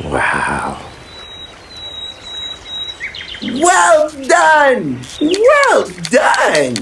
Wow. Well done! Well done!